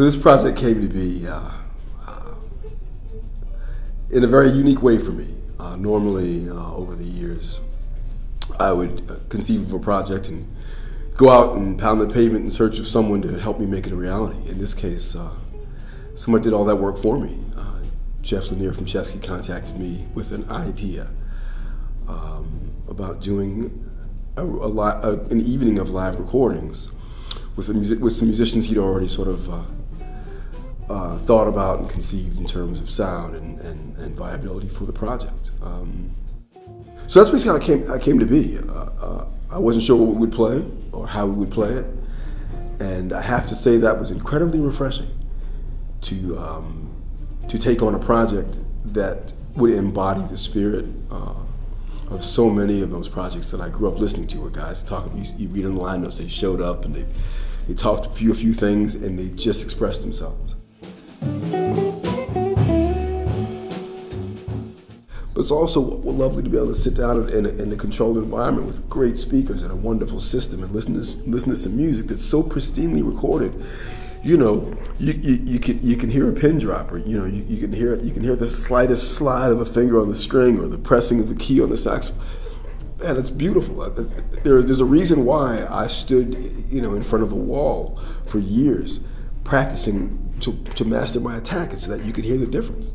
So this project came to be uh, uh, in a very unique way for me. Uh, normally, uh, over the years, I would uh, conceive of a project and go out and pound the pavement in search of someone to help me make it a reality. In this case, uh, someone did all that work for me. Jeff Lanier from Chesky contacted me with an idea um, about doing a, a, a, an evening of live recordings with, with some musicians he'd already sort of uh, thought about and conceived in terms of sound and, and, and viability for the project. Um, so that's basically how I came, I came to be. Uh, uh, I wasn't sure what we would play or how we would play it. And I have to say that was incredibly refreshing to, um, to take on a project that would embody the spirit uh, of so many of those projects that I grew up listening to. Where guys talk, you, you read in the line notes, they showed up and they, they talked a few, a few things and they just expressed themselves. But it's also lovely to be able to sit down in a, in a, controlled environment with great speakers and a wonderful system and listen to, listen to some music that's so pristinely recorded. You know, you, you, you can you can hear a pin drop, or you know, you, you can hear you can hear the slightest slide of a finger on the string, or the pressing of the key on the sax, and it's beautiful. Uh, uh, there, there's a reason why I stood, you know, in front of a wall for years, practicing to, to master my attack so that you could hear the difference.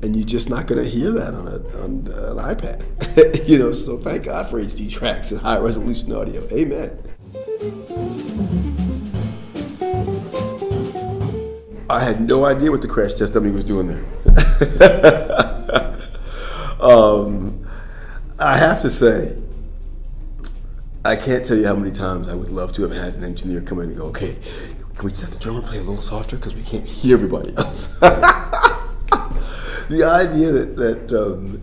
And you're just not going to hear that on, a, on an iPad. you know, so thank God for HD tracks and high resolution audio. Amen. I had no idea what the crash test dummy was doing there. um, I have to say, I can't tell you how many times I would love to have had an engineer come in and go, okay, can we just have the drummer play a little softer because we can't hear everybody else? the idea that, that um,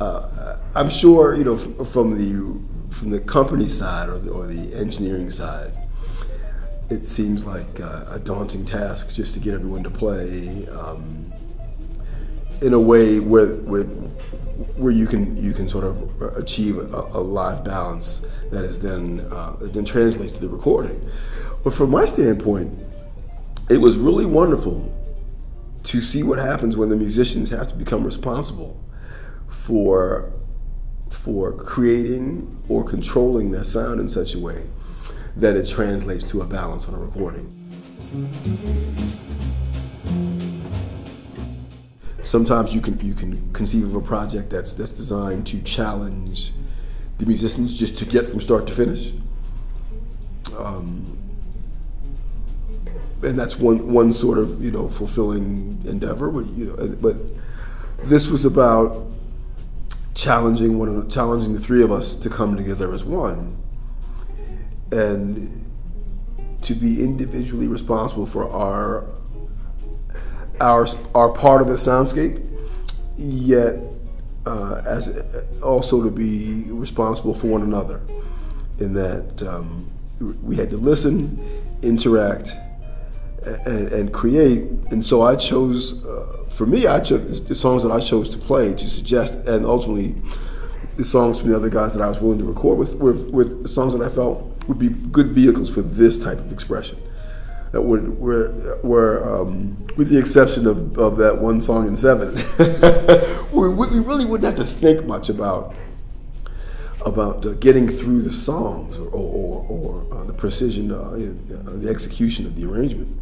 uh, I'm sure you know from the from the company side or the, or the engineering side, it seems like uh, a daunting task just to get everyone to play um, in a way where, where where you can you can sort of achieve a, a live balance that is then uh, then translates to the recording. But from my standpoint, it was really wonderful to see what happens when the musicians have to become responsible for for creating or controlling their sound in such a way that it translates to a balance on a recording. Sometimes you can you can conceive of a project that's that's designed to challenge the musicians just to get from start to finish. Um, and that's one one sort of you know fulfilling endeavor. But you know, but this was about challenging one of challenging the three of us to come together as one, and to be individually responsible for our our our part of the soundscape, yet uh, as also to be responsible for one another, in that um, we had to listen, interact, and, and create. And so I chose, uh, for me, I chose the songs that I chose to play to suggest, and ultimately the songs from the other guys that I was willing to record with were, were songs that I felt would be good vehicles for this type of expression. That would were, were um, with the exception of, of that one song in seven, we, we really wouldn't have to think much about about uh, getting through the songs or, or, or, or uh, the precision, uh, uh the execution of the arrangement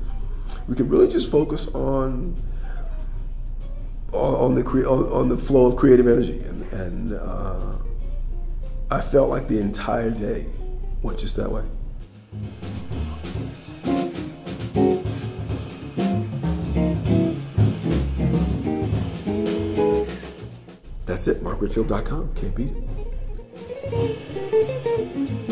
we could really just focus on on the cre- on, the flow of creative energy, and, and uh, I felt like the entire day went just that way. That's it, markwhitfield.com. Can't beat it.